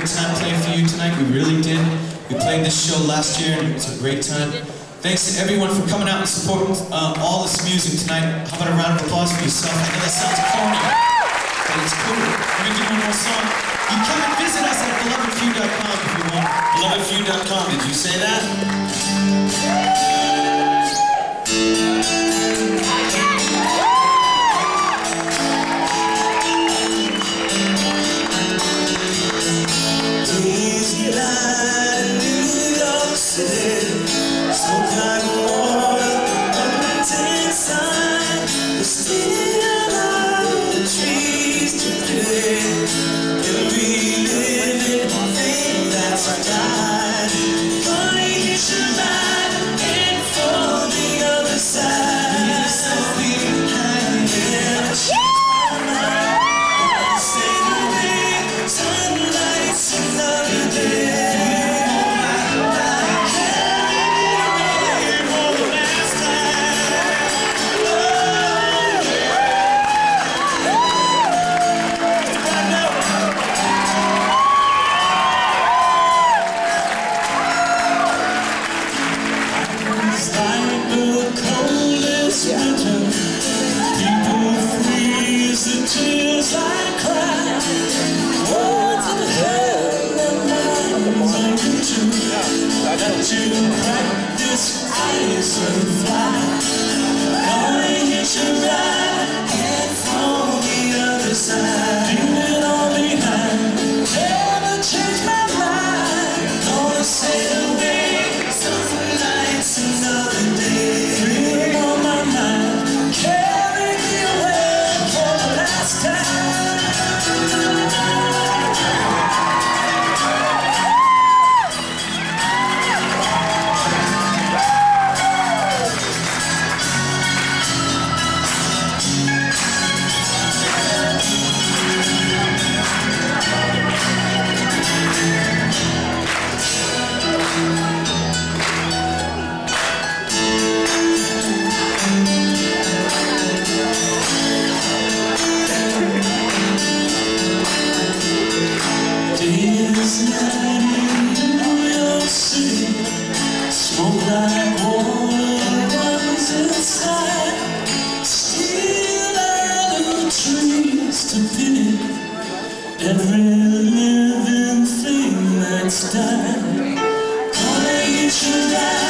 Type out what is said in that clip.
good time playing for you tonight. We really did. We played this show last year and it was a great time. Thanks to everyone for coming out and supporting uh, all this music tonight. How about a round of applause for yourself? I know that sounds corny, but it's cool. We're gonna do one more song. You can visit us at belovedfew.com if you want. Belovedfew.com, did you say that? That you Gonna get you right.